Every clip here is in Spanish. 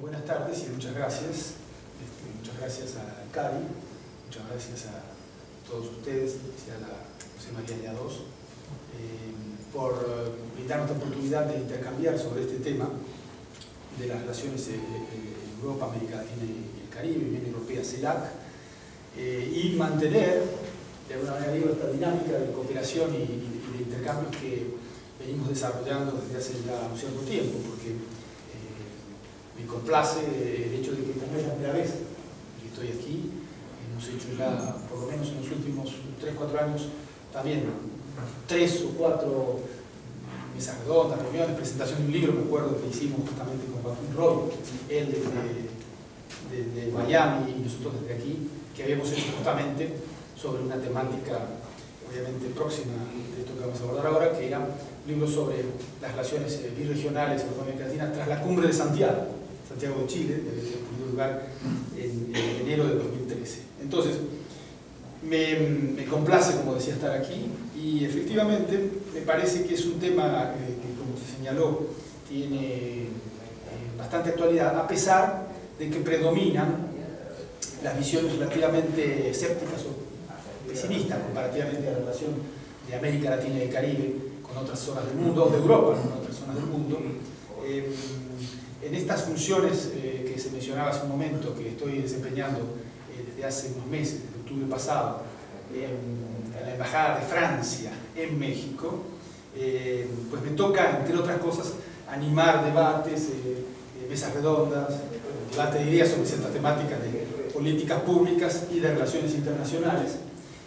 buenas tardes y muchas gracias. Este, muchas gracias a Cari, muchas gracias a todos ustedes, a la José María Llados, eh, por brindarnos la oportunidad de intercambiar sobre este tema de las relaciones en Europa, América Latina y el Caribe, Unión Europea, CELAC, eh, y mantener de alguna manera esta dinámica de cooperación y, de intercambios que venimos desarrollando desde hace ya un cierto tiempo, porque me complace el hecho de que esta no es la primera vez que estoy aquí. Hemos hecho ya, por lo menos en los últimos 3-4 años, también tres o cuatro mesas redondas, reuniones, presentación de un libro, me acuerdo que hicimos justamente con Joaquín Roy, él desde, Miami y nosotros desde aquí, que habíamos hecho justamente sobre una temática obviamente próxima de esto que vamos a abordar ahora, que era un libro sobre las relaciones eh, birregionales en América Latina tras la cumbre de Santiago. Santiago de Chile, lugar en, enero de 2013. Entonces, me, complace, como decía, estar aquí y efectivamente me parece que es un tema eh, que, como se señaló, tiene eh, bastante actualidad, a pesar de que predominan las visiones relativamente escépticas o pesimistas comparativamente a la relación de América Latina y el Caribe con otras zonas del mundo, o de Europa con otras zonas del mundo. Eh, en estas funciones eh, que se mencionaba hace un momento, que estoy desempeñando eh, desde hace unos meses, desde octubre pasado, en, la Embajada de Francia en México, eh, pues me toca, entre otras cosas, animar debates, mesas redondas, debate de ideas sobre ciertas temáticas de políticas públicas y de relaciones internacionales.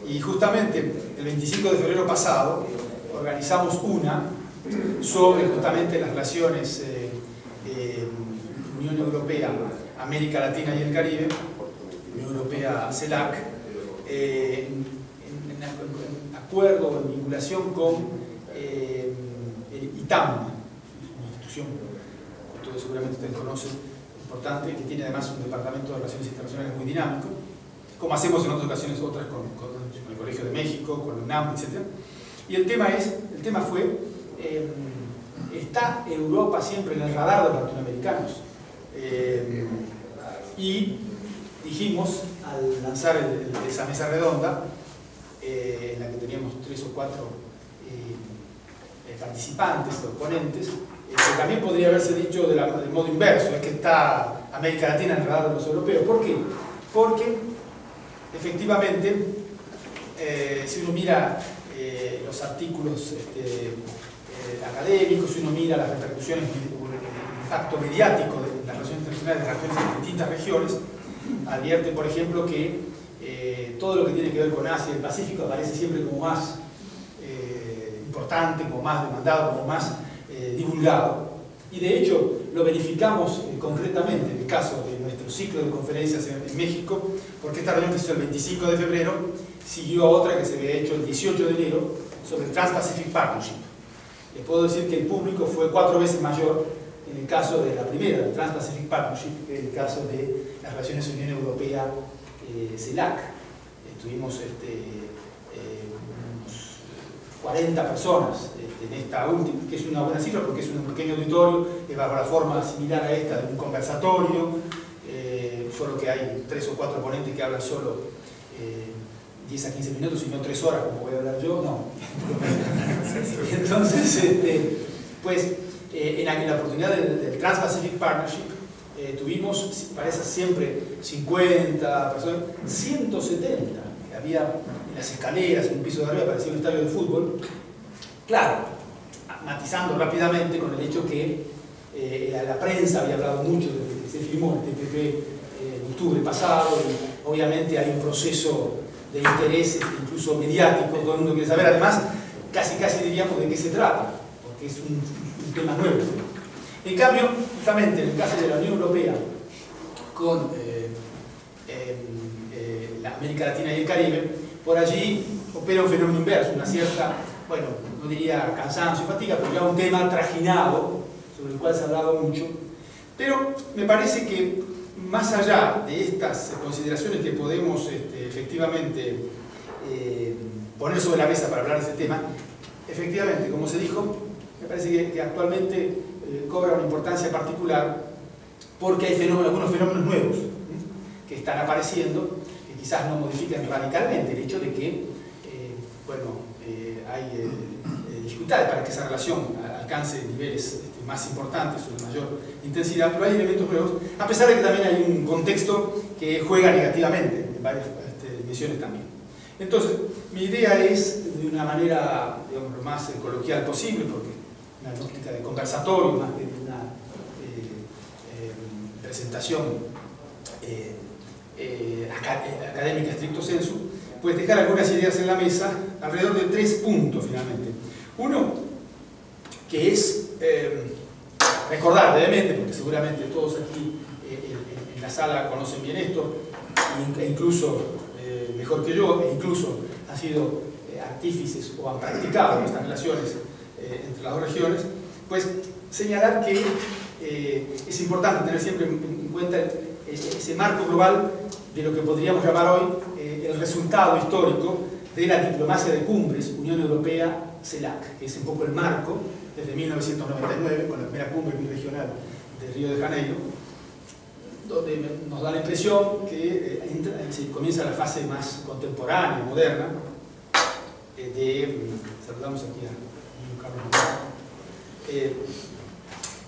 Y justamente el 25 de febrero pasado organizamos una sobre justamente las relaciones Unión Europea, América Latina y el Caribe, Unión Europea CELAC, eh, en, acuerdo o en vinculación con eh, el ITAM, una institución que todos seguramente ustedes conocen, importante, que tiene además un departamento de relaciones internacionales muy dinámico, como hacemos en otras ocasiones otras con, el Colegio de México, con la UNAM, etc. Y el tema, es, el tema fue, eh, ¿está Europa siempre en el radar de los latinoamericanos? Eh, y dijimos, al lanzar esa mesa redonda, eh, en la que teníamos tres o cuatro eh, participantes o ponentes, que también podría haberse dicho de, modo inverso, es que está América Latina en el de los europeos. ¿Por qué? Porque efectivamente, si uno mira los artículos este, académicos, si uno mira las repercusiones, el impacto mediático de internacionales de regiones en distintas regiones, advierte, por ejemplo, que eh, todo lo que tiene que ver con Asia y el Pacífico aparece siempre como más eh, importante, como más demandado, como más eh, divulgado. Y de hecho lo verificamos concretamente en el caso de nuestro ciclo de conferencias en, México, porque esta reunión que se hizo el 25 de febrero siguió a otra que se había hecho el 18 de enero sobre el Trans-Pacific Partnership. Les puedo decir que el público fue cuatro veces mayor en el caso de la primera, el Trans-Pacific Partnership, en el caso de las relaciones Unión Europea-CELAC. Eh, tuvimos este, eh, unos 40 personas este, en esta última, que es una buena cifra porque es un pequeño auditorio, va a la forma similar a esta de un conversatorio, eh, solo que hay tres o cuatro ponentes que hablan solo 10 a 15 minutos y no 3 horas como voy a hablar yo, no. Entonces, este, pues eh, en, la, oportunidad del, Trans-Pacific Partnership eh, tuvimos, parece siempre 50 personas, 170. Había en las escaleras, en un piso de arriba, parecía un estadio de fútbol. Claro, matizando rápidamente con el hecho que eh, la prensa había hablado mucho de que se firmó el TPP en octubre pasado y obviamente hay un proceso de interés incluso mediático, todo el mundo quiere saber, además casi casi diríamos de qué se trata, porque es un temas nuevos. En cambio, justamente en el caso de la Unión Europea, con eh, eh, la América Latina y el Caribe, por allí opera un fenómeno inverso, una cierta, bueno, no diría cansancio y fatiga, pero ya un tema trajinado, sobre el cual se ha hablado mucho, pero me parece que más allá de estas consideraciones que podemos este, efectivamente eh, poner sobre la mesa para hablar de este tema, efectivamente, como se dijo, me parece que, actualmente eh, cobra una importancia particular porque hay algunos fenómenos nuevos que están apareciendo, que quizás no modifican radicalmente el hecho de que, eh, bueno, eh, hay eh, dificultades para que esa relación alcance niveles este, más importantes o de mayor intensidad, pero hay elementos nuevos, a pesar de que también hay un contexto que juega negativamente en varias este, dimensiones también. Entonces, mi idea es, de una manera lo más coloquial posible, porque una óptica de conversatorio más que de una presentación eh, eh, académica estricto sensu, pues dejar algunas ideas en la mesa alrededor de tres puntos finalmente. Uno, que es eh, recordar brevemente, porque seguramente todos aquí en, la sala conocen bien esto, e incluso mejor que yo, e incluso han sido artífices o han practicado estas relaciones entre las dos regiones, pues señalar que es importante tener siempre en cuenta ese marco global de lo que podríamos llamar hoy eh, el resultado histórico de la diplomacia de cumbres Unión Europea-CELAC, que es un poco el marco desde 1999 con la primera cumbre regional de Río de Janeiro, donde nos da la impresión que eh, comienza la fase más contemporánea, moderna, eh, de, saludamos aquí a Carlos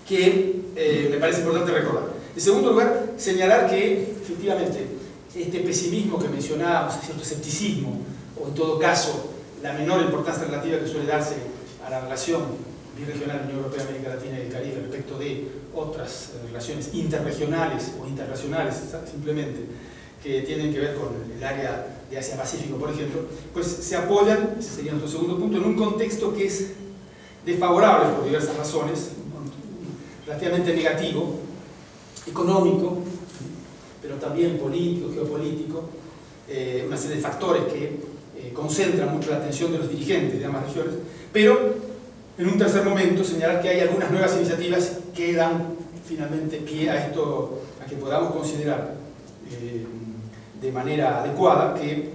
que me parece importante recordar. En segundo lugar, señalar que efectivamente este pesimismo que mencionábamos, cierto escepticismo, o en todo caso la menor importancia relativa que suele darse a la relación biregional Unión Europea, América Latina y el Caribe respecto de otras eh, relaciones interregionales o internacionales simplemente que tienen que ver con el área de Asia-Pacífico, por ejemplo, pues se apoyan, ese sería nuestro segundo punto, en un contexto que es desfavorable por diversas razones, relativamente negativo, económico, pero también político, geopolítico, eh, una serie de factores que eh, concentran mucho la atención de los dirigentes de ambas regiones, pero en un tercer momento señalar que hay algunas nuevas iniciativas que dan finalmente pie a esto, a que podamos considerar eh, de manera adecuada que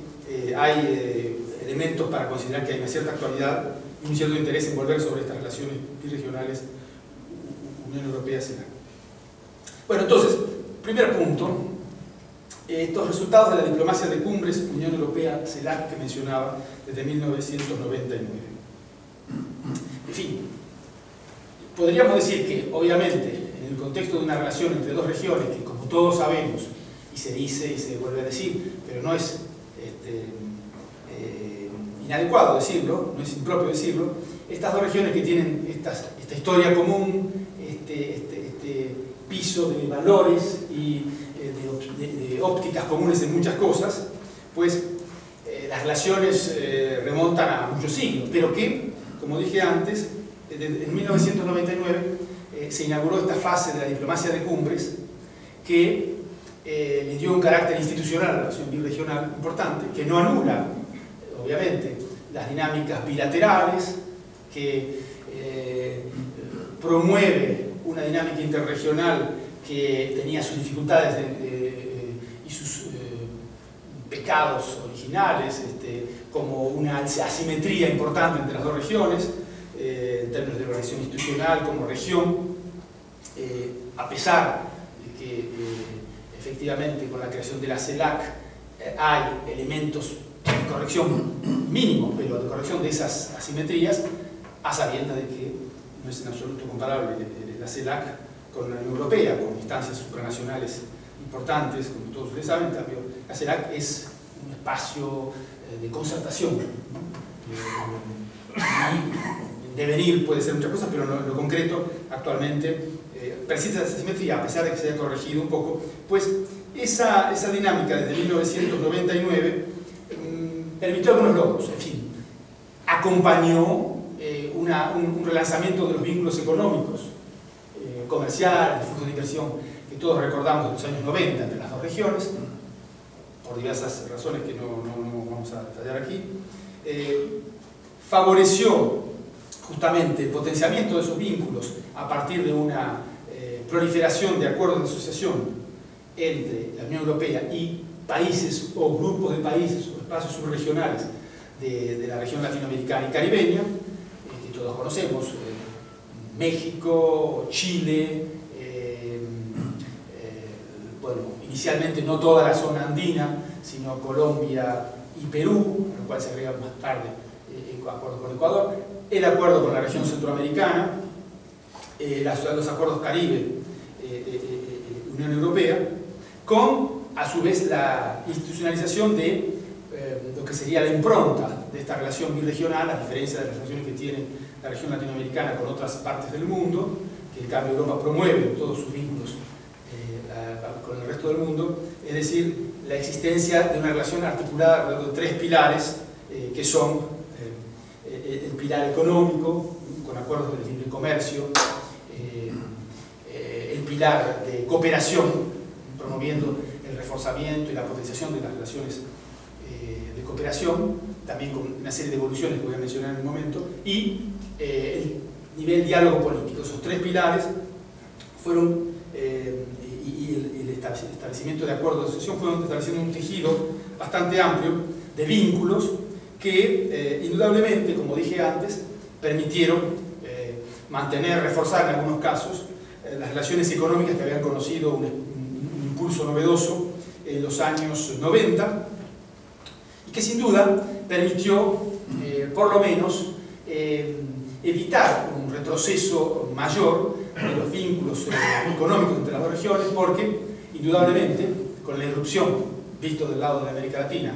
hay elementos para considerar que hay una cierta actualidad y un cierto interés en volver sobre estas relaciones biregionales Unión Europea-CELAC. Bueno, entonces, primer punto, estos resultados de la diplomacia de cumbres Unión Europea-CELAC que mencionaba desde 1999. En fin, podríamos decir que, obviamente, en el contexto de una relación entre dos regiones, que como todos sabemos, y se dice y se vuelve a decir, pero no es este, eh, inadecuado decirlo, no es impropio decirlo, estas dos regiones que tienen esta, historia común, este, este, este piso de valores y eh, de, ópticas comunes en muchas cosas, pues eh, las relaciones remontan a muchos siglos, pero que, como dije antes, en 1999 se inauguró esta fase de la diplomacia de cumbres que le dio un carácter institucional a la relación biregional importante, que no anula, obviamente, las dinámicas bilaterales, que promueve una dinámica interregional que tenía sus dificultades y sus eh, pecados originales, este, como una asimetría importante entre las dos regiones, eh, en términos de organización institucional como región, eh, a pesar de que efectivamente con la creación de la CELAC hay elementos de corrección mínimos, pero de corrección de esas asimetrías, a sabiendas de que no es en absoluto comparable la CELAC con la Unión Europea, con instancias supranacionales importantes, como todos ustedes saben, en cambio, la CELAC es un espacio eh, de concertación. Eh, y devenir puede ser muchas cosas, pero en lo, concreto, actualmente, eh, persiste esa asimetría, a pesar de que se haya corregido un poco, pues esa, esa dinámica desde 1999 mm, permitió algunos logros, en fin, acompañó un relanzamiento de los vínculos económicos comercial, el flujo de inversión que todos recordamos de los años 90 entre las dos regiones, por diversas razones que no, vamos a detallar aquí, eh, favoreció justamente el potenciamiento de esos vínculos a partir de una eh, proliferación de acuerdos de asociación entre la Unión Europea y países o grupos de países o espacios subregionales de, la región latinoamericana y caribeña, eh, que todos conocemos, México, Chile, eh, inicialmente no toda la zona andina, sino Colombia y Perú, lo cual se agrega más tarde eh, acuerdo con Ecuador, el acuerdo con la región centroamericana, eh, los acuerdos Caribe, Unión Europea, con a su vez la institucionalización de lo que sería la impronta de esta relación birregional, a diferencia de las relaciones que tiene la región latinoamericana con otras partes del mundo, que en cambio Europa promueve todos sus vínculos con el resto del mundo, es decir, la existencia de una relación articulada alrededor de tres pilares eh, que son eh, eh, el pilar económico, con acuerdos de libre comercio, el de cooperación, promoviendo el reforzamiento y la potenciación de las relaciones de cooperación, también con una serie de evoluciones que voy a mencionar en un momento, y el nivel diálogo político. Esos tres pilares fueron establecimiento de acuerdos de asociación fueron estableciendo un tejido bastante amplio de vínculos que eh, indudablemente, como dije antes, permitieron eh, mantener, reforzar en algunos casos eh, las relaciones económicas que habían conocido un, impulso novedoso en los años 90 y que sin duda permitió, por lo menos, evitar un retroceso mayor de los vínculos económicos entre las dos regiones porque indudablemente, con la irrupción, visto del lado de América Latina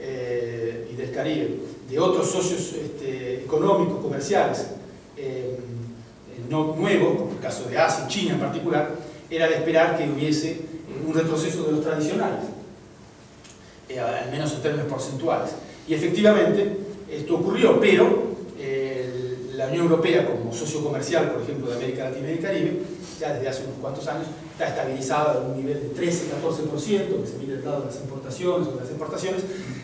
eh, y del Caribe, de otros socios este, económicos, comerciales, eh, no nuevos, como el caso de Asia China en particular, era de esperar que hubiese eh, un retroceso de los tradicionales, al menos en términos porcentuales. Y efectivamente, esto ocurrió, pero la Unión Europea como socio comercial, por ejemplo, de América Latina y el Caribe, ya desde hace unos cuantos años, está estabilizada en un nivel de 13-14%, que se mide el lado de las importaciones o de las exportaciones,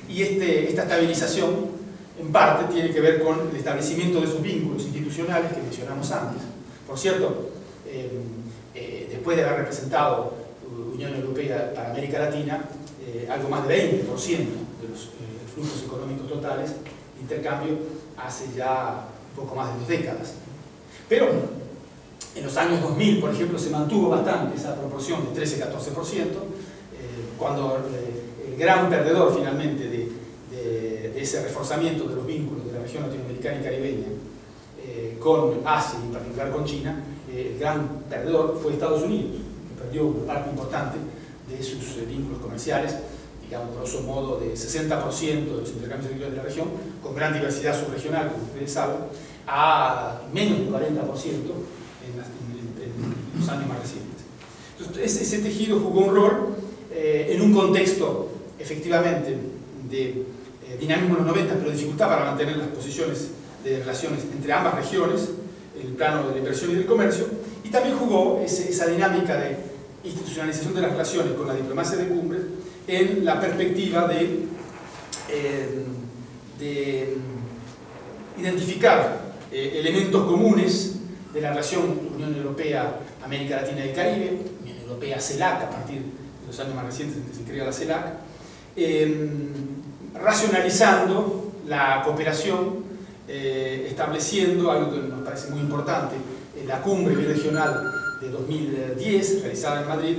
y este, esta estabilización en parte tiene que ver con el establecimiento de esos vínculos institucionales que mencionamos antes. Por cierto, eh, eh, después de haber representado Unión Europea para América Latina, eh, algo más de 20% de los flujos económicos totales, intercambio hace ya poco más de dos décadas. Pero en los años 2000, por ejemplo, se mantuvo bastante esa proporción de 13-14%, eh, cuando eh, el gran perdedor finalmente de, ese reforzamiento de los vínculos de la región latinoamericana y caribeña eh, con Asia y en particular con China, el gran perdedor fue Estados Unidos, que perdió una parte importante de sus vínculos comerciales digamos, grosso modo, de 60% de los intercambios agrícolas de la región, con gran diversidad subregional, como ustedes saben, a menos del 40% en, los años más recientes. Entonces, ese, tejido jugó un rol eh, en un contexto, efectivamente, de eh, dinamismo en los 90, pero dificultad para mantener las posiciones de relaciones entre ambas regiones, el plano de la inversión y del comercio, y también jugó esa dinámica de institucionalización de las relaciones con la diplomacia de cumbre en la perspectiva de, eh, de identificar eh, elementos comunes de la relación Unión Europea, América Latina y Caribe, Unión Europea CELAC a partir de los años más recientes en que se crea la CELAC, em, racionalizando la cooperación, eh, estableciendo algo que nos parece muy importante, la cumbre regional de 2010 realizada en Madrid,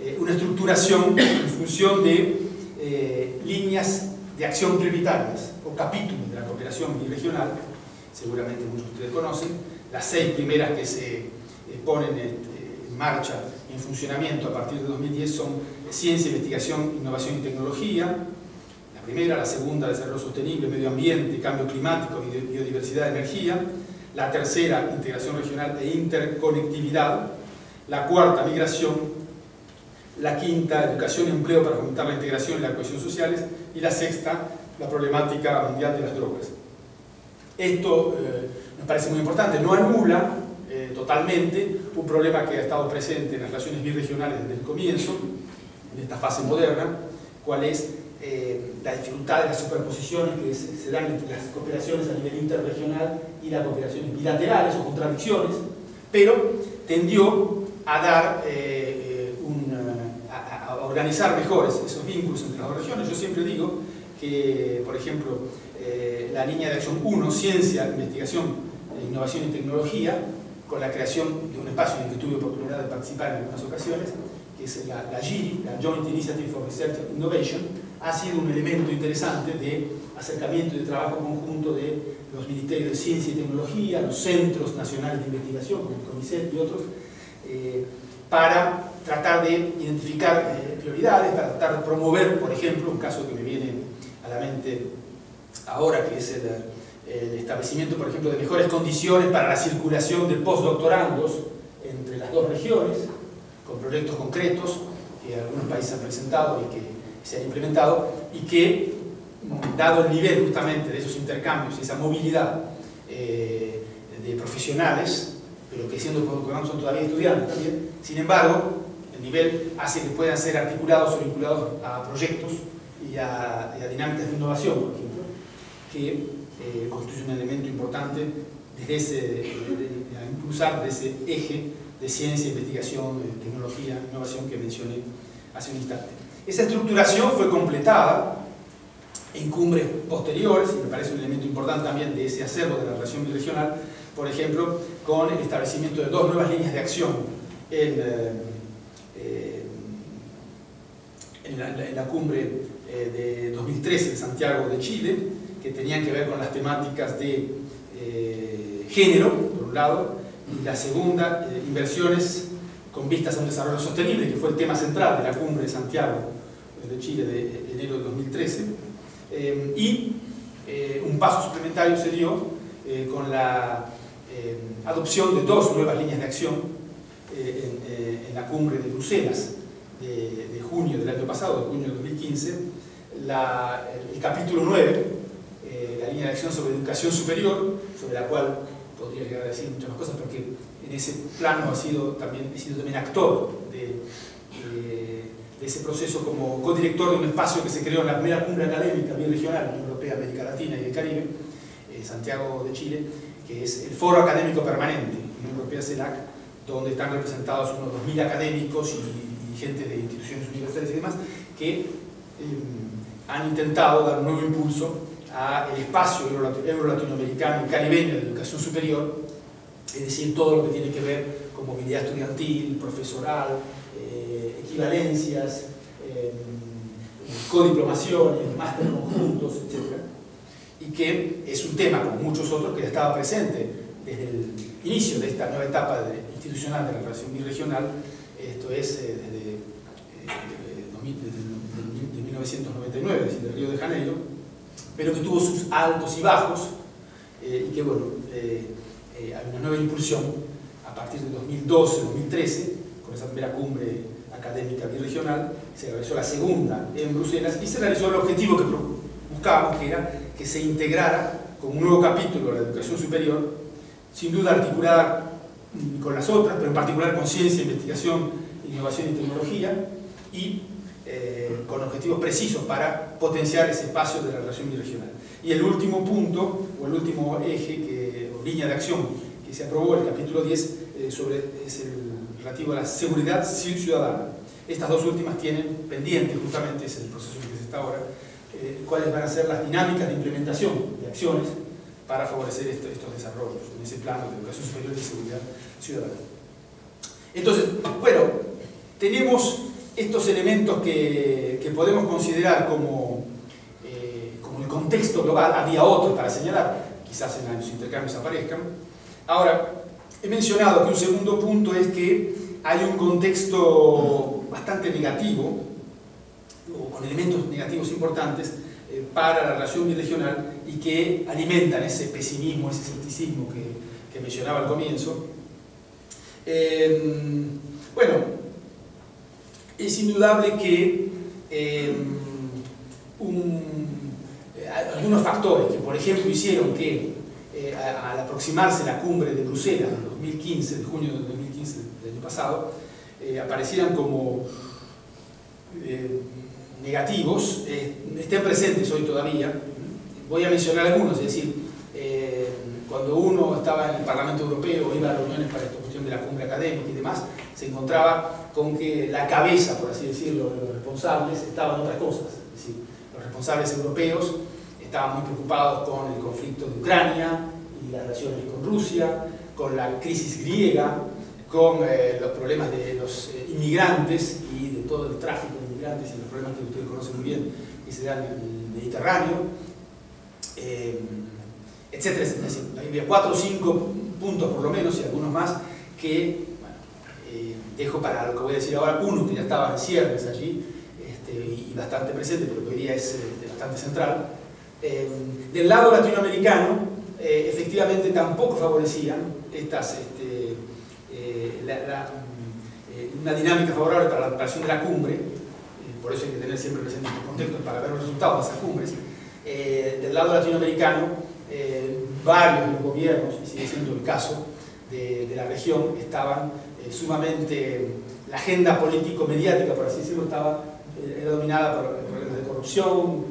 eh, una estructuración en función de eh, líneas de acción prioritarias o capítulos de la cooperación regional, seguramente muchos de ustedes conocen, las seis primeras que se eh, ponen en marcha en funcionamiento a partir de 2010 son ciencia, investigación, innovación y tecnología, primera, la segunda, desarrollo sostenible, medio ambiente, cambio climático biodiversidad energía, la tercera, integración regional e interconectividad, la cuarta, migración, la quinta, educación y empleo para fomentar la integración y la cohesión sociales, y la sexta, la problemática mundial de las drogas. Esto eh, nos parece muy importante, no anula eh, totalmente un problema que ha estado presente en las relaciones birregionales desde el comienzo, en esta fase moderna, cuál es eh, la dificultad de las superposiciones que se, dan entre las cooperaciones a nivel interregional y las cooperaciones bilaterales o contradicciones, pero tendió a dar organizar mejor esos vínculos entre las dos regiones. Yo siempre digo que, por ejemplo, eh, la línea de acción 1, ciencia, investigación, innovación y tecnología, con la creación de un espacio en el que tuve oportunidad de participar en algunas ocasiones, que es la, la GIRI, la Joint Initiative for Research and Innovation, ha sido un elemento interesante de acercamiento y de trabajo conjunto de los ministerios de ciencia y tecnología, los centros nacionales de investigación, como el CONICET y otros, eh, para tratar de identificar eh, prioridades, para tratar de promover, por ejemplo, un caso que me viene a la mente ahora, que es el, el establecimiento, por ejemplo, de mejores condiciones para la circulación de postdoctorandos entre las dos regiones, con proyectos concretos que algunos países han presentado y que se han implementado, y que, dado el nivel justamente de esos intercambios, esa movilidad eh, de profesionales, pero que siendo son todavía estudiantes también, sin embargo, el nivel hace que puedan ser articulados o vinculados a proyectos y a, y dinámicas de innovación, por ejemplo, que eh, constituye un elemento importante ese, de, de, a impulsar desde ese eje de ciencia, investigación, tecnología, innovación que mencioné hace un instante. Esa estructuración fue completada en cumbres posteriores, y me parece un elemento importante también de ese acervo de la relación biregional, por ejemplo, con el establecimiento de dos nuevas líneas de acción en, eh, en, la, cumbre eh, de 2013 en Santiago de Chile, que tenían que ver con las temáticas de eh, género, por un lado, y la segunda, eh, inversiones con vistas a un desarrollo sostenible, que fue el tema central de la cumbre de Santiago de Chile de enero de 2013, eh, y eh, un paso suplementario se dio eh, con la eh, adopción de dos nuevas líneas de acción en, en, la cumbre de Bruselas de, de, junio del año pasado, de junio de 2015, la, el, capítulo 9, la línea de acción sobre educación superior, sobre la cual podría llegar a decir muchas más cosas, porque en ese plano ha sido también, he sido también actor de, de, ese proceso como codirector de un espacio que se creó en la primera cumbre académica regional, Unión Europea, América Latina y el Caribe, eh, Santiago de Chile, que es el Foro Académico Permanente, Unión Europea CELAC, donde están representados unos 2.000 académicos y, y, gente de instituciones universitarias y demás, que eh, han intentado dar un nuevo impulso al espacio euro-latinoamericano y caribeño de educación superior, es decir, todo lo que tiene que ver con movilidad estudiantil, profesoral, eh, equivalencias, eh, codiplomaciones, máster conjuntos, etc. Y que es un tema, como muchos otros, que ya estaba presente desde el inicio de esta nueva etapa de, institucional de la relación birregional, esto es eh, desde, desde, 1999, desde Río de Janeiro, pero que tuvo sus altos y bajos eh, y que, bueno, eh, eh, hay una nueva impulsión a partir de 2012-2013, con esa primera cumbre académica birregional, se realizó la segunda en Bruselas y se realizó el objetivo que buscábamos, que era que se integrara con un nuevo capítulo la educación superior, sin duda articulada con las otras, pero en particular con ciencia, investigación, innovación y tecnología, y eh, con objetivos precisos para potenciar ese espacio de la relación birregional. Y el último punto, o el último eje, que, línea de acción que se aprobó, el capítulo 10, eh, sobre, es el relativo a la seguridad ciudadana. Estas dos últimas tienen pendiente, justamente, es el proceso que se está ahora, eh, cuáles van a ser las dinámicas de implementación de acciones para favorecer esto, estos desarrollos en ese plano de educación superior y seguridad ciudadana. Entonces, bueno, tenemos estos elementos que, que podemos considerar como, eh, como, el contexto global, había otros para señalar, quizás en los intercambios aparezcan. Ahora, he mencionado que un segundo punto es que hay un contexto bastante negativo, o con elementos negativos importantes, eh, para la relación biregional y que alimentan ese pesimismo, ese escepticismo que, mencionaba al comienzo. Eh, bueno, es indudable que eh, un, algunos factores que, por ejemplo, hicieron que eh, al aproximarse la cumbre de Bruselas en 2015, de junio de 2015 del año pasado, eh, aparecieran como eh, negativos, estén presentes hoy todavía. Voy a mencionar algunos, es decir, cuando uno estaba en el Parlamento Europeo, iba a reuniones para esta cuestión de la cumbre académica y demás, se encontraba con que la cabeza, por así decirlo, de los responsables estaban otras cosas. Es decir, los responsables europeos estaban muy preocupados con el conflicto de Ucrania y las relaciones con Rusia, con la crisis griega, con los problemas de los inmigrantes y de todo el tráfico de inmigrantes y los problemas que ustedes conocen muy bien que se dan en el Mediterráneo, etcétera, etcétera. Había cuatro o cinco puntos por lo menos y algunos más que dejo para lo que voy a decir ahora uno que ya estaba en ciernes allí este, y bastante presente, pero que hoy día es bastante central. Del lado latinoamericano, eh, efectivamente tampoco favorecían estas, este, eh, eh, una dinámica favorable para la preparación de la cumbre, por eso hay que tener siempre presente estos contextos para ver los resultados de esas cumbres. del lado latinoamericano, varios de los gobiernos, y sigue siendo el caso de, la región, estaban sumamente, la agenda político-mediática, por así decirlo, estaba, era dominada por problemas de corrupción,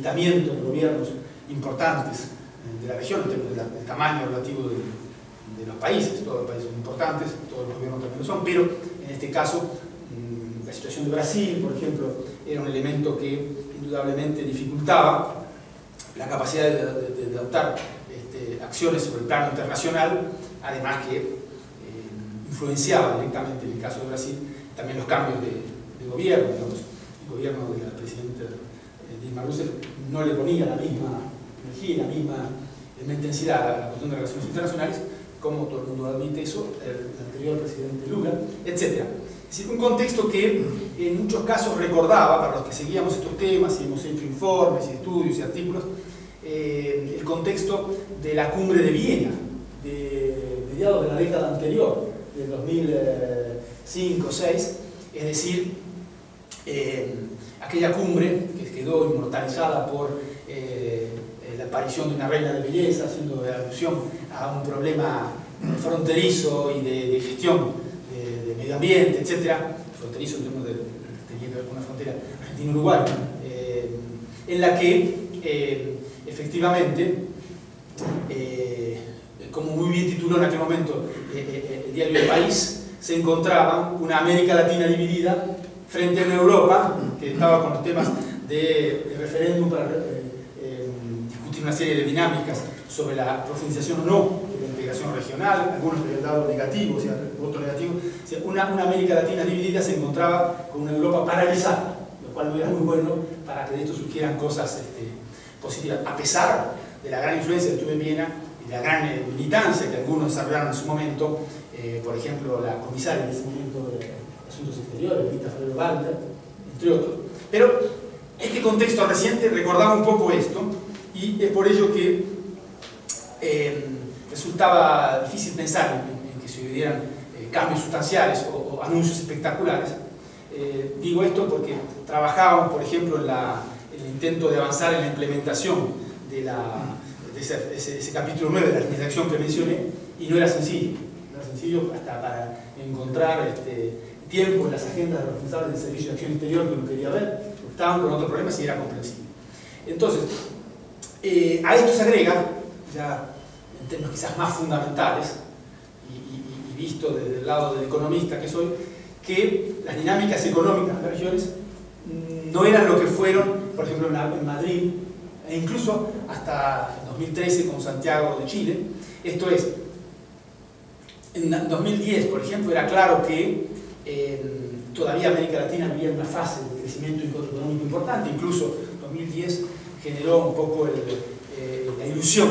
por debilitamiento de gobiernos importantes eh, de la región, en términos del tamaño relativo de, los países, todos los países son importantes, todos los gobiernos también lo son, pero en este caso mm, la situación de Brasil, por ejemplo, era un elemento que indudablemente dificultaba la capacidad de, adoptar este, acciones sobre el plano internacional, además que eh, influenciaba directamente, en el caso de Brasil, también los cambios de, gobierno, el gobierno de la Dilma Rousseff no le ponía la misma la misma, intensidad a la cuestión de relaciones internacionales, como todo el mundo admite eso, el anterior presidente Lula, etc. Es decir, un contexto que en muchos casos recordaba, para los que seguíamos estos temas y hemos hecho informes y estudios y artículos, eh, el contexto de la cumbre de Viena, de mediados de la década anterior, del 2005-2006, es decir, eh, aquella cumbre que quedó inmortalizada por eh, la aparición de una reina de belleza, haciendo alusión a un problema fronterizo y de, gestión de, medio ambiente, etc. Fronterizo en términos de, que una frontera argentina-uruguay, eh, en la que eh, efectivamente, eh, como muy bien tituló en aquel momento el diario El País, se encontraba una América Latina dividida frente a una Europa que estaba con los temas de referéndum para una serie de dinámicas sobre la profundización o no de la integración regional, algunos habían dado negativos y otros negativos. una, una, América Latina dividida se encontraba con una Europa paralizada, lo cual no era muy bueno para que de esto surgieran cosas este, positivas, a pesar de la gran influencia que tuve en Viena y la gran eh, militancia que algunos desarrollaron en su momento, eh, por ejemplo, la comisaria en ese momento de Rita Ferrer Walter, entre otros. Pero este contexto reciente recordaba un poco esto, y es por ello que eh, resultaba difícil pensar en, que se dieran eh, cambios sustanciales o, anuncios espectaculares. Eh, digo esto porque trabajábamos, por ejemplo, en, el intento de avanzar en la implementación de, ese, capítulo 9 de la administración que mencioné y no era sencillo. No era sencillo hasta para encontrar este, tiempo en las agendas de los responsables del Servicio de Acción Exterior que lo quería ver, estaban con otros problemas y era comprensible. Entonces, eh, a esto se agrega, ya en términos quizás más fundamentales, y, visto desde el lado del economista que soy, que las dinámicas económicas de las regiones no eran lo que fueron, por ejemplo, en Madrid, e incluso hasta 2013 con Santiago de Chile. Esto es, en 2010, por ejemplo, era claro que todavía América Latina vivía una fase de crecimiento económico importante, incluso 2010 generó un poco eh, la ilusión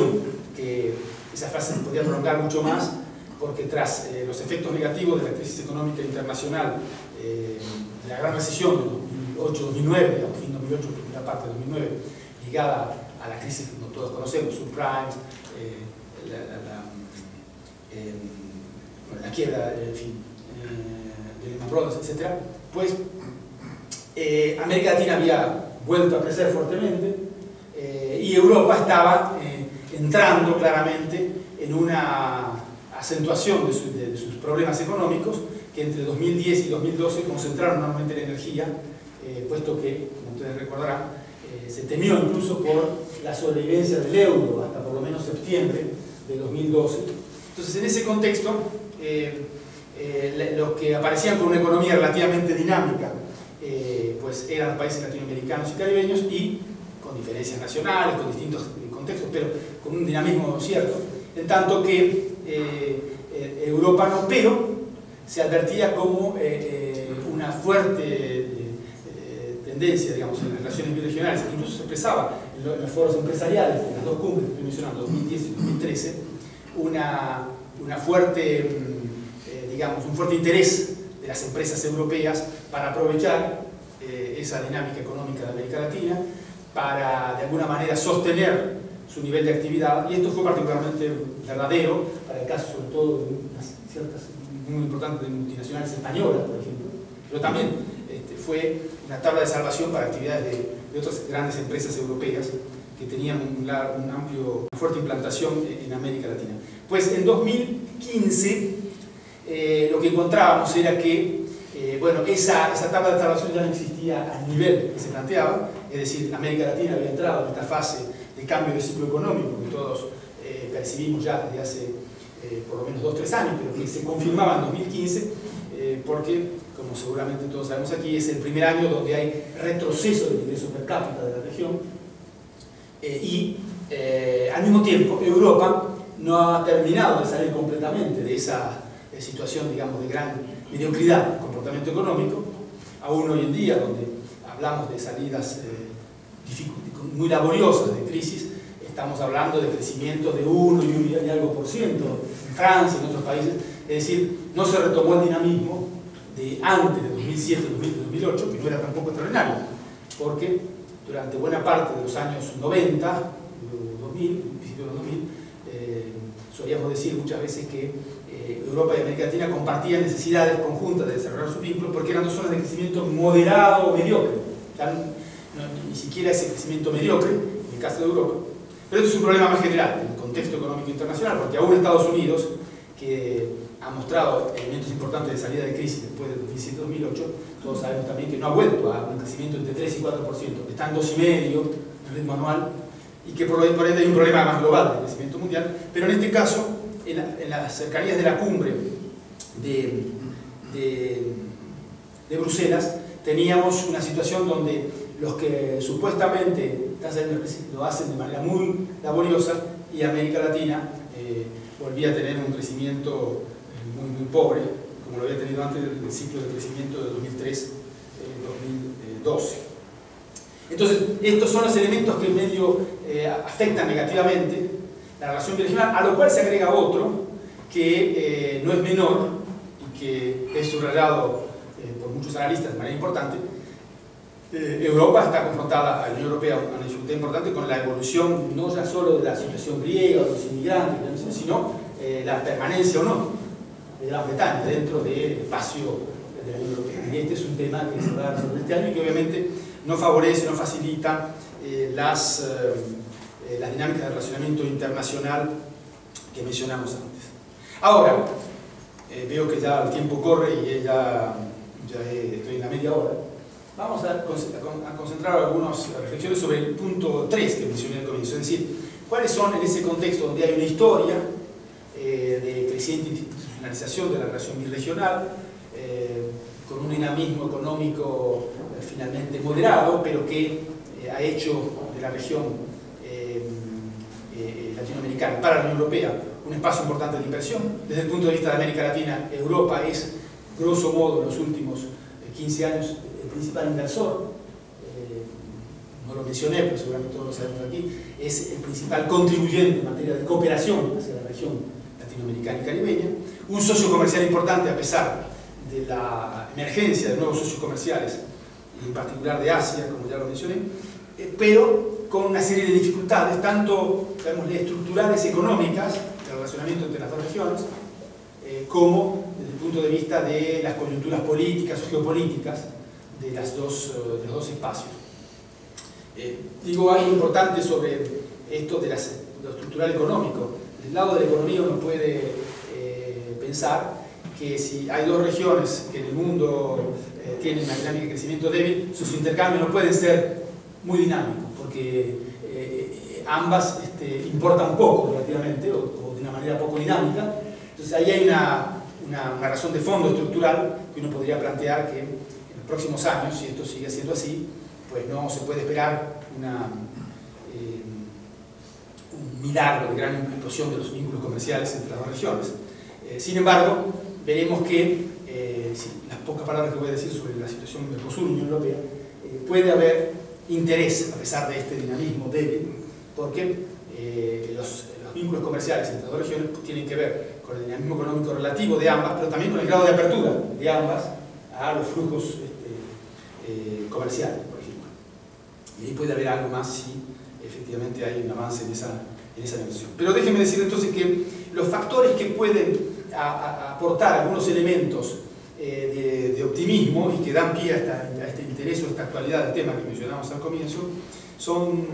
que esa frase se podía prolongar mucho más, porque tras eh, los efectos negativos de la crisis económica internacional, eh, de la gran recesión de 2008-2009, fin 2008, primera parte de 2009, ligada a la crisis que todos conocemos, subprimes, la, la, quiebra en fin, de Lehman etc., pues América Latina había vuelto a crecer fuertemente, eh, y Europa estaba eh, entrando claramente en una acentuación de, sus problemas económicos que entre 2010 y 2012 concentraron enormemente la energía, eh, puesto que, como ustedes recordarán, se temió incluso por la sobrevivencia del euro hasta por lo menos septiembre de 2012. Entonces, en ese contexto, los que aparecían con una economía relativamente dinámica, pues eran países latinoamericanos y caribeños y con diferencias nacionales, con distintos contextos, pero con un dinamismo cierto, en tanto que eh, eh, Europa no, pero se advertía como una fuerte tendencia, digamos, en las relaciones biregionales, incluso se expresaba en los foros empresariales, en las dos cumbres que estoy mencionando, 2010 y 2013, una, una fuerte, mm, digamos, un fuerte interés de las empresas europeas para aprovechar esa dinámica económica de América Latina, para de alguna manera sostener su nivel de actividad, y esto fue particularmente verdadero para el caso, sobre todo, de unas ciertas muy importantes de multinacionales españolas, por ejemplo, pero también este, fue una tabla de salvación para actividades de, otras grandes empresas europeas que tenían un, amplio, una fuerte implantación en América Latina. Pues en 2015 eh, lo que encontrábamos era que eh, bueno, esa, esa tabla de salvación ya no existía al nivel que se planteaba, es decir, América Latina había entrado en esta fase de cambio de ciclo económico que todos eh, percibimos ya desde hace por lo menos 2-3 años, pero que se confirmaba en 2015, eh, porque, como seguramente todos sabemos aquí, es el primer año donde hay retroceso del ingreso per cápita de la región y al mismo tiempo Europa no ha terminado de salir completamente de esa situación, digamos, de gran mediocridad, comportamiento económico, aún hoy en día, donde hablamos de salidas muy laboriosas de crisis, estamos hablando de crecimiento de 1 y, algo por ciento en Francia, y en otros países, es decir, no se retomó el dinamismo de antes de 2007, 2008, que no era tampoco extraordinario, porque durante buena parte de los años 90, 2000, principio de los 2000, eh, solíamos decir muchas veces que eh, Europa y América Latina compartían necesidades conjuntas de desarrollar su vínculo porque eran dos zonas de crecimiento moderado o mediocre ni siquiera ese crecimiento mediocre, en el caso de Europa. Pero esto es un problema más general, en el contexto económico internacional, porque aún Estados Unidos, que ha mostrado elementos importantes de salida de crisis después del 2007-2008, todos sabemos también que no ha vuelto a un crecimiento entre 3 y 4%, está en 2,5% en ritmo anual, y que por, por ende hay un problema más global del crecimiento mundial, pero en este caso, en, las cercanías de la cumbre de, de, de Bruselas, teníamos una situación donde los que supuestamente lo hacen de manera muy laboriosa y América Latina eh, volvía a tener un crecimiento eh, muy, muy pobre, como lo había tenido antes del ciclo de crecimiento de 2003-2012. Eh, Entonces, estos son los elementos que en medio afectan negativamente la relación biregional, a lo cual se agrega otro que no es menor y que es subrayado por muchos analistas de manera importante, eh, Europa está confrontada, la Unión Europea, una dificultad importante con la evolución no ya solo de la situación griega o de los inmigrantes, sino eh, la permanencia o no de Gran Bretaña dentro del espacio de la Unión Europea. Y este es un tema que se va a resolver este año y que obviamente no favorece, no facilita eh, las, las dinámicas de relacionamiento internacional que mencionamos antes. Ahora, veo que ya el tiempo corre y ya, ya estoy en la media hora. Vamos a, concentrar algunas reflexiones sobre el punto 3 que mencioné al comienzo, es decir, cuáles son en ese contexto donde hay una historia eh, de creciente institucionalización de la relación birregional, eh, con un dinamismo económico eh, finalmente moderado, pero que ha hecho de la región latinoamericana para la Unión Europea un espacio importante de inversión. Desde el punto de vista de América Latina, Europa es, grosso modo, en los últimos 15 años el principal inversor, eh, no lo mencioné, pero seguramente todos lo sabemos aquí, es el principal contribuyente en materia de cooperación hacia la región latinoamericana y caribeña, un socio comercial importante a pesar de la emergencia de nuevos socios comerciales, en particular de Asia, como ya lo mencioné, eh, pero con una serie de dificultades, tanto estructurales económicas, el relacionamiento entre las dos regiones, eh, como desde el punto de vista de las coyunturas políticas o geopolíticas de, las dos, eh, de los dos espacios. Eh, digo algo importante sobre esto de, lo estructural económico. Del lado de la economía uno puede eh, pensar que si hay dos regiones que en el mundo tienen una dinámica de crecimiento débil, sus intercambios no pueden ser muy dinámicos, porque ambas este, importan poco relativamente, o, de una manera poco dinámica. Entonces ahí hay una, una, razón de fondo estructural que uno podría plantear que próximos años, si esto sigue siendo así, pues no se puede esperar eh, un milagro de gran explosión de los vínculos comerciales entre las dos regiones. sin embargo, veremos que, las pocas palabras que voy a decir sobre la situación Mercosur-Unión Europea, puede haber interés, a pesar de este dinamismo débil, porque los, los vínculos comerciales entre dos regiones tienen que ver con el dinamismo económico relativo de ambas, pero también con el grado de apertura de ambas a los flujos este, eh, comerciales, por ejemplo. Y ahí puede haber algo más si efectivamente hay un avance en esa, en esa dimensión. Pero déjenme decir entonces que los factores que pueden aportar algunos elementos eh, de, optimismo y que dan pie a, a, este interés o a esta actualidad del tema que mencionamos al comienzo son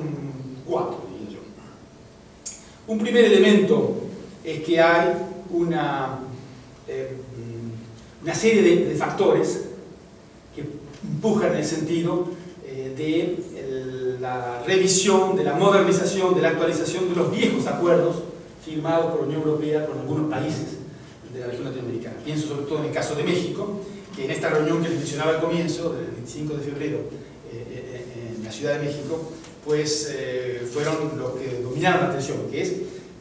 cuatro, diría yo. Un primer elemento es que hay una, eh, una serie de, factores que empujan el sentido eh, de la revisión, de la modernización, de la actualización de los viejos acuerdos firmados por la Unión Europea con algunos países de la región latinoamericana. Pienso sobre todo en el caso de México, que en esta reunión que les mencionaba al comienzo, del 25 de febrero, eh, en la Ciudad de México, pues fueron los que dominaron la atención, que es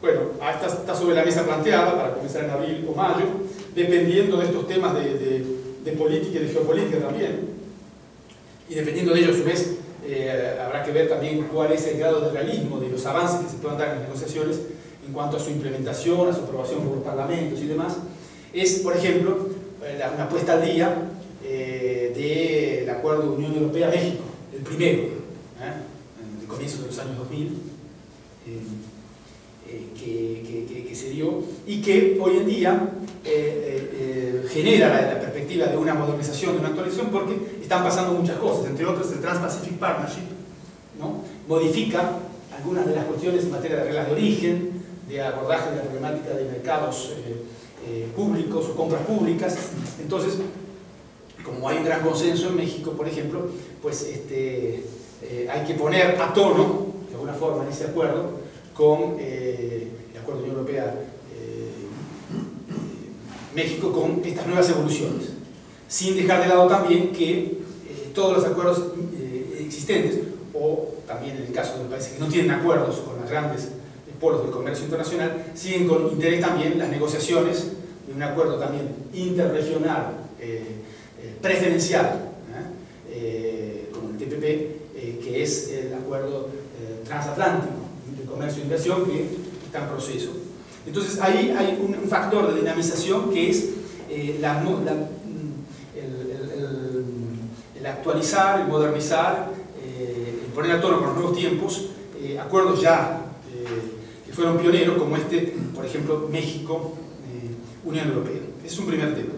bueno, esta está sobre la mesa planteada para comenzar en abril o mayo, dependiendo de estos temas de, política y de geopolítica también. Y dependiendo de ello, a su vez, eh, habrá que ver también cuál es el grado de realismo de los avances que se puedan dar en las negociaciones en cuanto a su implementación, a su aprobación por los parlamentos y demás. Es, por ejemplo, eh, una puesta al día eh, del acuerdo Unión Europea-México, el primero, de comienzo de los años 2000 eh, que, se dio y que hoy en día eh, eh, genera la, perspectiva de una modernización, de una actualización, porque están pasando muchas cosas, entre otras el Trans-Pacific Partnership ¿no? modifica algunas de las cuestiones en materia de reglas de origen, de abordaje de la problemática de mercados públicos o compras públicas. Entonces, como hay un gran consenso en México, por ejemplo, pues este, hay que poner a tono, de alguna forma, en ese acuerdo, con eh, el Acuerdo Unión Europea-México, eh, con estas nuevas evoluciones, sin dejar de lado también que eh, todos los acuerdos existentes, o también en el caso de países que no tienen acuerdos con los grandes polos del comercio internacional, siguen con interés también las negociaciones de un acuerdo también interregional, preferencial, como el TPP, que es el acuerdo transatlántico comercio e inversión que está en proceso. Entonces ahí hay un, factor de dinamización que es eh, la, mm, el, actualizar, el modernizar, eh, el poner a tono con los nuevos tiempos, eh, acuerdos ya fueron pioneros como este, por ejemplo, México, Unión Europea. Es un primer tema.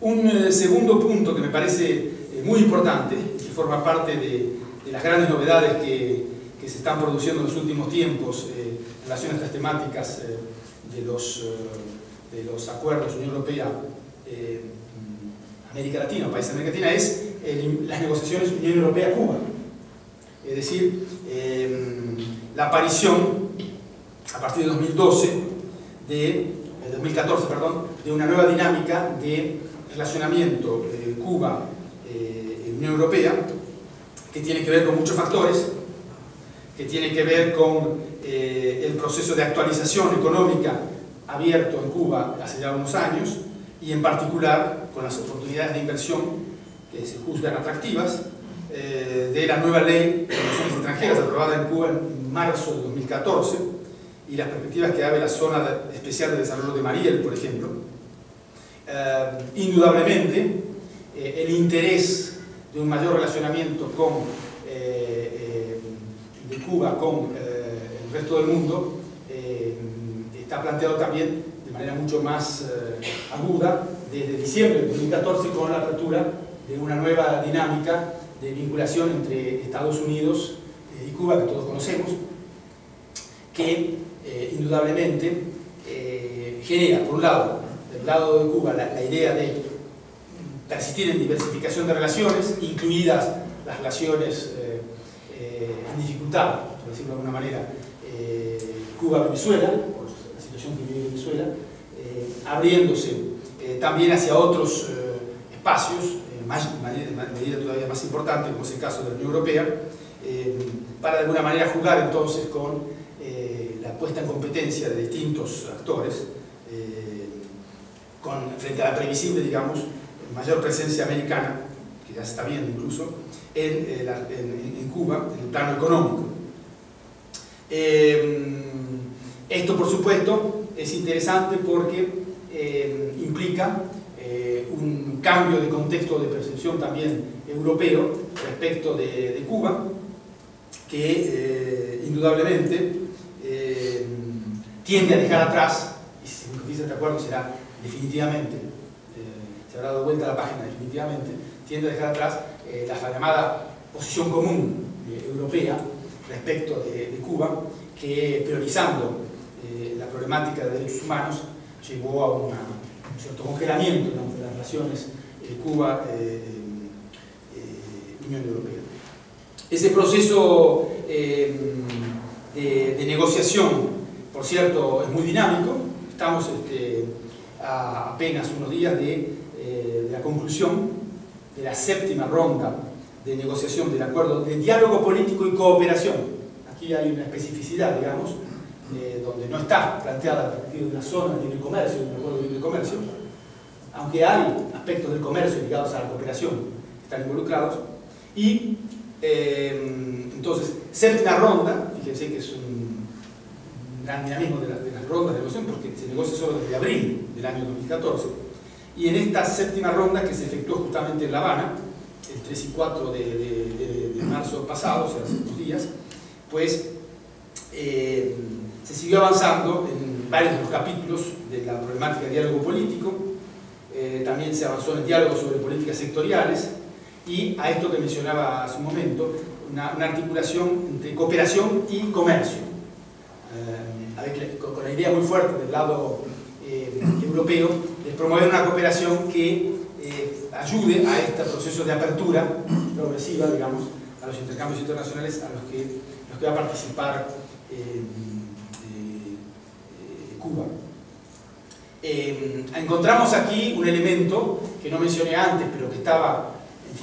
Un segundo punto que me parece muy importante, que forma parte de, las grandes novedades que, se están produciendo en los últimos tiempos eh, en relación a estas temáticas eh, de, los, eh, de los acuerdos Unión Europea, América Latina, países de América Latina, es las negociaciones Unión Europea-Cuba. Es decir, la aparición a partir de 2012, de 2014, perdón, de una nueva dinámica de relacionamiento Cuba-Unión Europea, que tiene que ver con muchos factores, que tiene que ver con eh, el proceso de actualización económica abierto en Cuba hace ya unos años y en particular con las oportunidades de inversión que se juzgan atractivas eh, de la nueva ley de inversiones extranjeras aprobada en Cuba en marzo de 2014 y las perspectivas que abre la zona especial de desarrollo de Mariel, por ejemplo. Eh, indudablemente, el interés de un mayor relacionamiento con Cuba con eh, el resto del mundo eh, está planteado también de manera mucho más eh, aguda desde diciembre de 2014 con la apertura de una nueva dinámica de vinculación entre Estados Unidos y Cuba que todos conocemos que indudablemente genera por un lado del lado de Cuba la, idea de persistir en diversificación de relaciones incluidas las relaciones en dificultad, por decirlo de alguna manera, eh, Cuba-Venezuela, por la situación que vive Venezuela, eh, abriéndose eh, también hacia otros espacios, más, medida todavía más importante, como es el caso de la Unión Europea, para de alguna manera jugar entonces con puesta en competencia de distintos actores con, frente a la previsible, digamos, mayor presencia americana, que ya se está viendo incluso, en, en Cuba, en el plano económico. esto, por supuesto, es interesante porque implica un cambio de contexto de percepción también europeo respecto de, Cuba, que eh, indudablemente eh, tiende a dejar atrás, y si dice de acuerdo será definitivamente, eh, se habrá dado vuelta a la página definitivamente, tiende a dejar atrás la llamada posición común europea respecto de, Cuba, que priorizando la problemática de derechos humanos llevó a un cierto congelamiento de las relaciones Cuba-Unión Europea. Ese proceso eh, de, negociación, por cierto, es muy dinámico. Estamos este, a apenas unos días de, eh, de, la conclusión de la séptima ronda de negociación del acuerdo de diálogo político y cooperación. Aquí hay una especificidad, digamos, eh, donde no está planteada a partir de una zona de libre comercio, un acuerdo de libre comercio, aunque hay aspectos del comercio ligados a la cooperación que están involucrados, y eh, entonces, séptima ronda, fíjense que es un gran dinamismo de, las rondas de negociación porque se negocia solo desde abril del año 2014. Y en esta séptima ronda que se efectuó justamente en La Habana, el 3 y 4 de, marzo pasado, o sea, hace unos días, pues eh, se siguió avanzando en varios de los capítulos de la problemática de diálogo político, eh, también se avanzó en el diálogo sobre políticas sectoriales, y a esto que mencionaba hace un momento, una, articulación entre cooperación y comercio. Eh, con, la idea muy fuerte del lado eh, europeo de promover una cooperación que eh, ayude a este proceso de apertura progresiva, digamos, a los intercambios internacionales a los que, los que va a participar Cuba. encontramos aquí un elemento que no mencioné antes, pero que estaba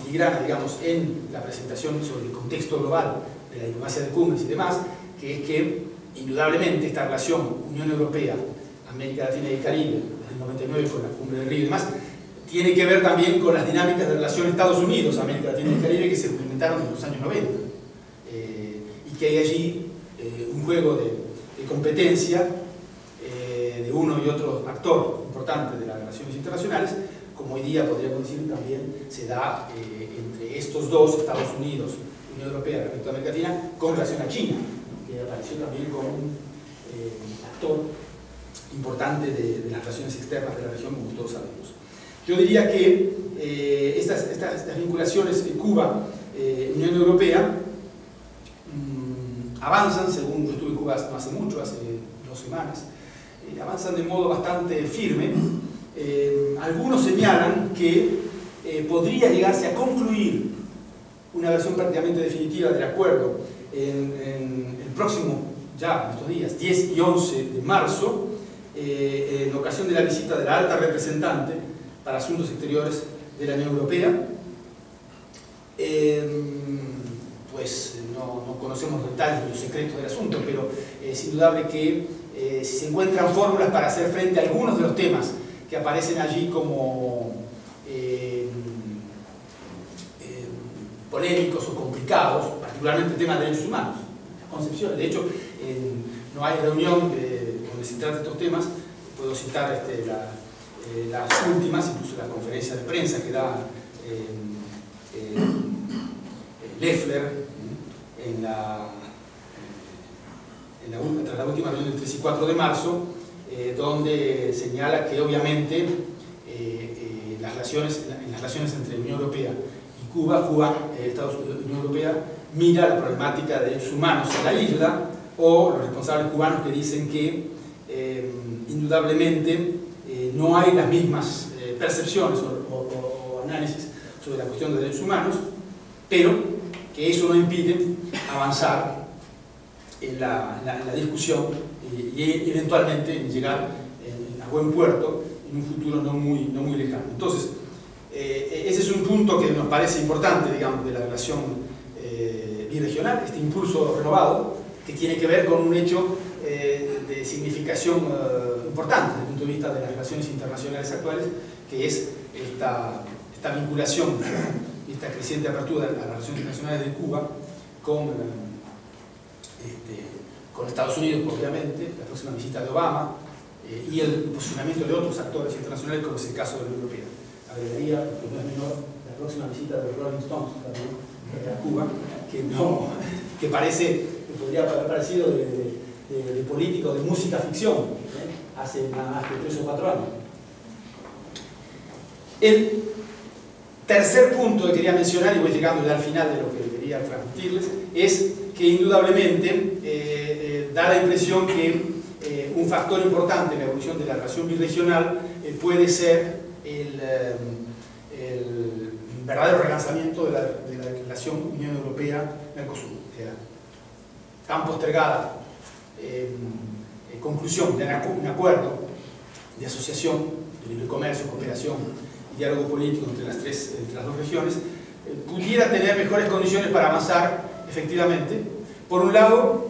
filigrana, digamos, en la presentación sobre el contexto global de la diplomacia de cumbres y demás, que es que, indudablemente, esta relación Unión Europea, América Latina y Caribe, desde el 99 con la cumbre de Río y demás, tiene que ver también con las dinámicas de relación Estados Unidos, América Latina y Caribe, que se implementaron en los años 90. Eh, y que hay allí eh, un juego de, competencia eh, de uno y otro actor importante de las relaciones internacionales, como hoy día podríamos decir también se da entre estos dos, Estados Unidos, Unión Europea respecto a América Latina, con relación a China, apareció también como un eh, actor importante de, las relaciones externas de la región, como todos sabemos. Yo diría que eh, estas, estas, vinculaciones de Cuba, Unión Europea, mm, avanzan, según yo estuve en Cuba no hace mucho, hace dos semanas, avanzan de modo bastante firme, eh, algunos señalan que eh, podría llegarse a concluir una versión prácticamente definitiva del acuerdo en, el próximo, ya en estos días, 10 y 11 de marzo, eh, en ocasión de la visita de la alta representante para asuntos exteriores de la Unión Europea. pues no, no, conocemos detalles ni los secretos del asunto, pero es indudable que si se encuentran fórmulas para hacer frente a algunos de los temas que aparecen allí como eh, eh, polémicos o complicados, particularmente el tema de derechos humanos, concepciones. De hecho, no hay reunión donde se trata estos temas, puedo citar este, eh, las últimas, incluso la conferencia de prensa que da Leffler en la, en la, tras la última reunión del 3 y 4 de marzo, eh, donde señala que obviamente eh, eh, en las relaciones entre la Unión Europea Cuba, Cuba, Estados Unidos, Unión Europea, mira la problemática de derechos humanos en la isla, o los responsables cubanos que dicen que indudablemente no hay las mismas percepciones o, análisis sobre la cuestión de derechos humanos, pero que eso no impide avanzar en la discusión y eventualmente llegar a buen puerto en un futuro no muy, no muy lejano. Entonces, eh, ese es un punto que nos parece importante, digamos, de la relación eh, biregional, este impulso renovado que tiene que ver con un hecho eh, de significación eh, importante desde el punto de vista de las relaciones internacionales actuales, que es esta, esta vinculación esta creciente apertura a las relaciones internacionales de Cuba este, con Estados Unidos, obviamente, la próxima visita de Obama, y el posicionamiento de otros actores internacionales, como es el caso de la Unión Europea. Agregaría, porque no es menor, la próxima visita de Rolling Stones también a Cuba, que, no, que parece, que podría haber parecido de, de, de, político de música ficción, ¿eh? hace nada más que tres o cuatro años. El tercer punto que quería mencionar, y voy llegando ya al final de lo que quería transmitirles, es que indudablemente eh, eh, da la impresión que un factor importante en la evolución de la relación birregional eh, puede ser el, eh, el, verdadero relanzamiento de la, de la relación Unión Europea-Mercosur, tan postergada conclusión de un acuerdo de asociación de libre comercio, cooperación y diálogo político entre las, tres, entre las dos regiones, pudiera tener mejores condiciones para avanzar efectivamente. Por un lado,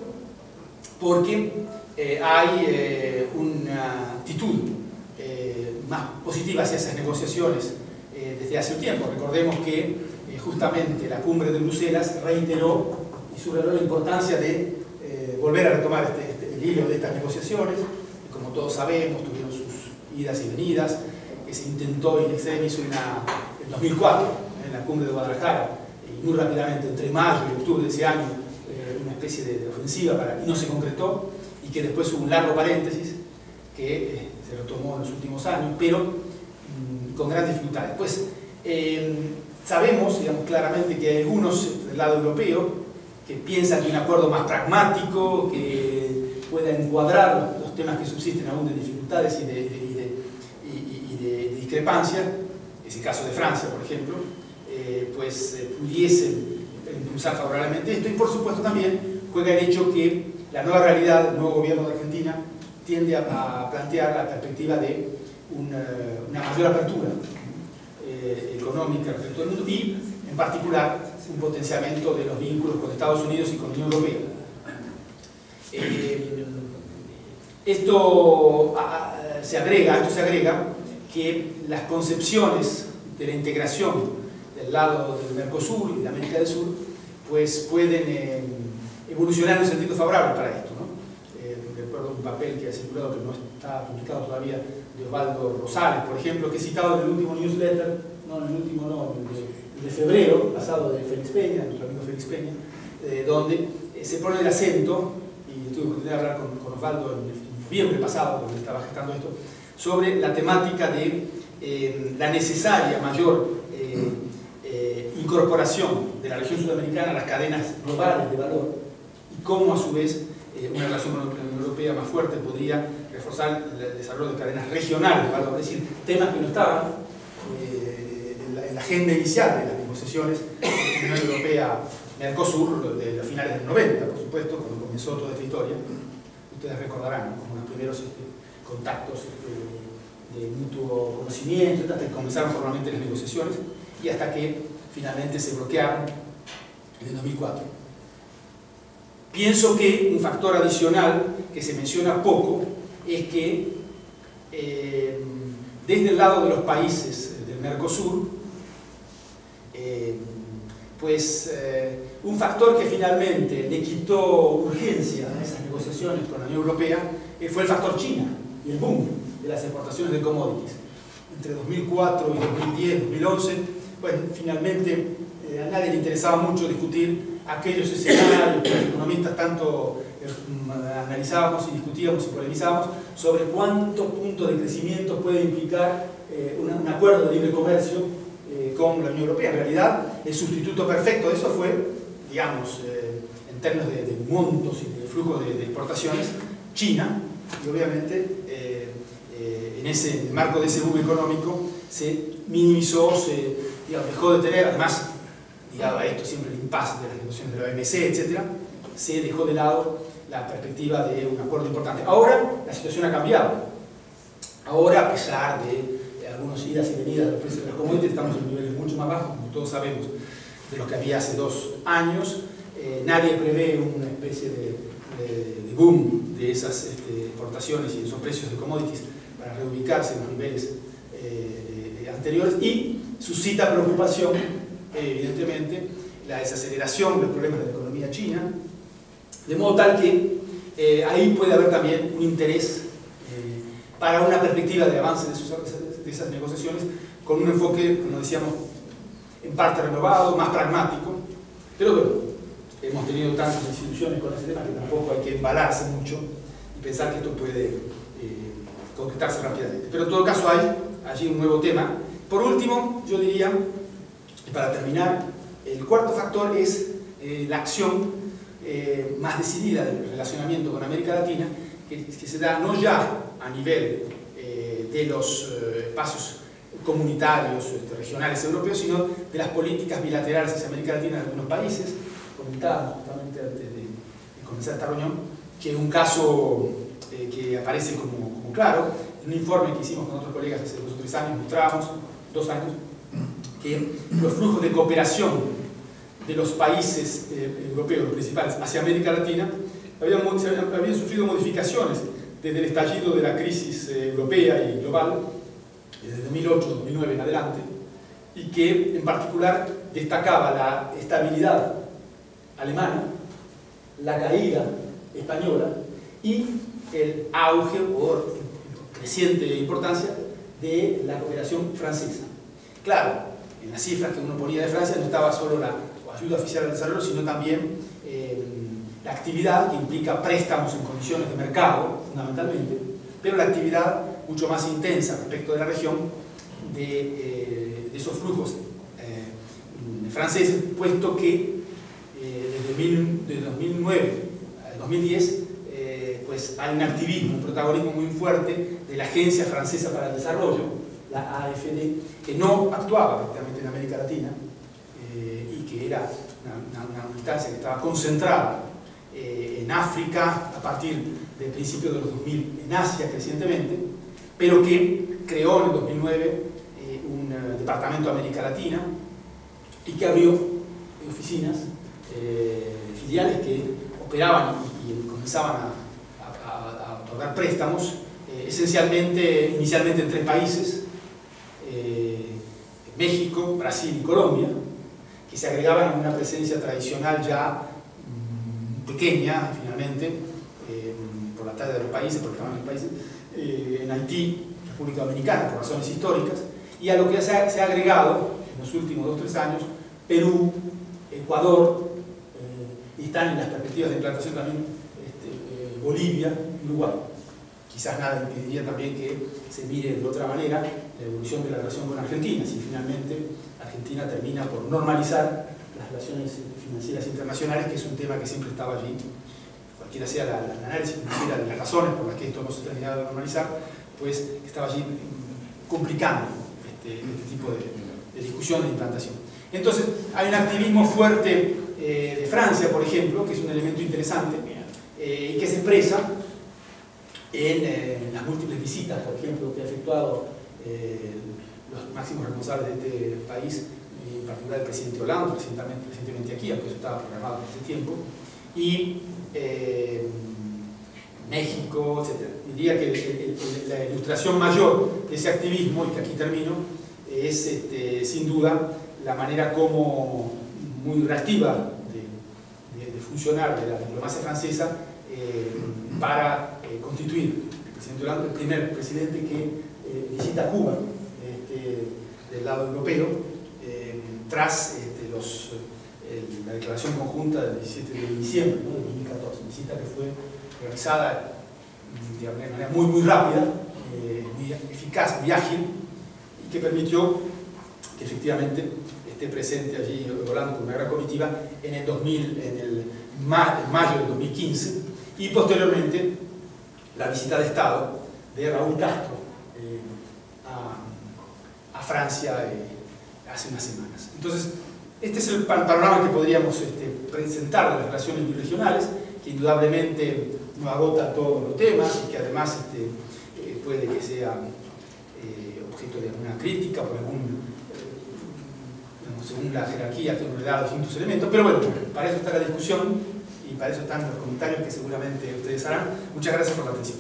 porque eh, hay eh, una actitud eh, positiva hacia esas negociaciones desde hace un tiempo. Recordemos que justamente la cumbre de Bruselas reiteró y subrayó la importancia de volver a retomar este, este, el hilo de estas negociaciones. Y como todos sabemos, tuvieron sus idas y venidas, que se intentó in extremis una, en 2004, en la cumbre de Guadalajara, y muy rápidamente, entre mayo y octubre de ese año, una especie de, ofensiva para, y no se concretó y que después hubo un largo paréntesis que eh, se lo tomó en los últimos años, pero mmm, con grandes dificultades. Pues eh, sabemos, digamos claramente, que hay algunos del lado europeo que piensan que un acuerdo más pragmático, que pueda encuadrar los temas que subsisten aún de dificultades y de, de, y discrepancia, es el caso de Francia, por ejemplo, eh, pues eh, impulsar favorablemente esto y por supuesto también juega el hecho que la nueva realidad, el nuevo gobierno de Argentina, tiende a, plantear la perspectiva de una, una mayor apertura eh, económica respecto al mundo y, en particular, un potenciamiento de los vínculos con Estados Unidos y con la Unión Europea. Eh, esto se agrega, esto se agrega que las concepciones de la integración del lado del Mercosur y de América del Sur pues pueden eh, evolucionar en un sentido favorable para esto. Papel que ha circulado, que no está publicado todavía, de Osvaldo Rosales, por ejemplo, que he citado en el último newsletter, no, en el último no, de, el de febrero, pasado de Félix Peña, nuestro amigo Félix Peña, eh, donde eh, se pone el acento, y tuve oportunidad de hablar con, con Osvaldo en, en noviembre pasado, cuando estaba gestando esto, sobre la temática de eh, la necesaria mayor incorporación de la región sudamericana a las cadenas globales de valor y cómo a su vez una relación Europea más fuerte podría reforzar el desarrollo de cadenas regionales de es decir, temas que no estaban eh, en, la, en, la, agenda inicial de las negociaciones Unión Europea-Mercosur de los finales del 90, por supuesto, cuando comenzó toda esta historia. Ustedes recordarán, como los primeros este, contactos este, de mutuo conocimiento, hasta que comenzaron formalmente las negociaciones y hasta que finalmente se bloquearon en el 2004. Pienso que un factor adicional que se menciona poco es que eh, desde el lado de los países del Mercosur, eh, pues eh, un factor que finalmente le quitó urgencia a esas negociaciones con la Unión Europea fue el factor China y el boom de las exportaciones de commodities. Entre 2004 y 2010, 2011, pues finalmente a nadie le interesaba mucho discutir aquellos escenarios que los economistas tanto eh, analizábamos y discutíamos y polemizábamos sobre cuántos puntos de crecimiento puede implicar eh, un, acuerdo de libre comercio eh, con la Unión Europea. En realidad, el sustituto perfecto de eso fue, digamos, en términos de, montos y de flujo de, exportaciones, China, y obviamente en ese marco de ese boom económico se minimizó, se dejó de tener, además, ligado a esto siempre el impasse de las negociaciones de la OMC, etc., se dejó de lado la perspectiva de un acuerdo importante. Ahora la situación ha cambiado. Ahora, a pesar de, de algunas idas y venidas de los precios de los commodities, estamos en niveles mucho más bajos, como todos sabemos, de lo que había hace dos años. Eh, nadie prevé una especie de de boom de esas este, exportaciones y esos precios de commodities para reubicarse en los niveles anteriores y suscita preocupación, evidentemente, la desaceleración de los problemas de la economía china, de modo tal que ahí puede haber también un interés para una perspectiva de avance de, esas negociaciones con un enfoque, como decíamos, en parte renovado, más pragmático, pero bueno, hemos tenido tantas instituciones con ese tema que tampoco hay que embalarse mucho y pensar que esto puede eh, concretarse rápidamente. Pero en todo caso hay allí un nuevo tema. Por último, yo diría, para terminar, el cuarto factor es eh, la acción eh, más decidida del relacionamiento con América Latina, que, que se da no ya a nivel eh, de los espacios comunitarios, este, regionales europeos, sino de las políticas bilaterales hacia América Latina en algunos países. Comentábamos justamente antes de, comenzar esta reunión que un caso que aparece como, claro, en un informe que hicimos con otros colegas hace dos o tres años, mostrábamos, dos años, que los flujos de cooperación de los países europeos principales hacia América Latina habían, habían sufrido modificaciones desde el estallido de la crisis eh, europea y global, desde 2008-2009 en adelante, y que en particular destacaba la estabilidad alemana, la caída española y el auge o creciente importancia de la cooperación francesa. Claro, en las cifras que uno ponía de Francia no estaba solo la ayuda oficial al desarrollo, sino también eh, la actividad que implica préstamos en condiciones de mercado, fundamentalmente, pero la actividad mucho más intensa respecto de la región de, eh, esos flujos eh, franceses, puesto que desde, 2009 a 2010 pues hay un activismo, un protagonismo muy fuerte de la Agencia Francesa para el Desarrollo, la AFD, que no actuaba prácticamente en América Latina y que era una, una instancia que estaba concentrada eh, en África a partir del principio de los 2000, en Asia crecientemente, pero que creó en el 2009 eh, un eh, departamento de América Latina y que abrió oficinas, filiales que operaban y, comenzaban a, otorgar préstamos, esencialmente, inicialmente en tres países, México, Brasil y Colombia, que se agregaban a una presencia tradicional ya pequeña, finalmente, eh, por la talla de los países, por el tamaño de los países, eh, en Haití, República Dominicana, por razones históricas, y a lo que se ha, se ha agregado en los últimos dos o tres años, Perú, Ecuador, eh, y están en las perspectivas de implantación también este, Bolivia y Uruguay. Quizás nada impediría también que se mire de otra manera la evolución de la relación con Argentina, si finalmente Argentina termina por normalizar las relaciones financieras internacionales, que es un tema que siempre estaba allí, cualquiera sea la, análisis financiera de las razones por las que esto no se ha terminado de normalizar, pues estaba allí complicando este, este tipo de, discusión de implantación. Entonces, hay un activismo fuerte eh, de Francia, por ejemplo, que es un elemento interesante eh, y que se expresa eh, en, las múltiples visitas, por ejemplo, que ha efectuado los máximos responsables de este país en particular el presidente Hollande, recientemente, recientemente aquí, aunque eso estaba programado hace tiempo, y eh, México, etc. Diría que la ilustración mayor de ese activismo, y que aquí termino, es este, sin duda la manera como muy reactiva de, funcionar de la diplomacia francesa eh, para eh, constituir el presidente Hollande el primer presidente que visita Cuba este, del lado europeo tras este, la declaración conjunta del 17 de diciembre de 2014, visita que fue realizada de manera muy, muy rápida, eh, muy eficaz, muy ágil, y que permitió que efectivamente esté presente allí volando con una gran comitiva en el, 2000, en el mayo del 2015 y posteriormente la visita de Estado de Raúl Castro eh, a, Francia hace unas semanas. Entonces, este es el panorama que podríamos este, presentar de las relaciones regionales, que indudablemente no agota todos los temas y que además este, eh, puede que sea eh, objeto de alguna crítica por algún, eh, según la jerarquía que uno le da distintos elementos, pero bueno, para eso está la discusión y para eso están los comentarios que seguramente ustedes harán. Muchas gracias por la atención.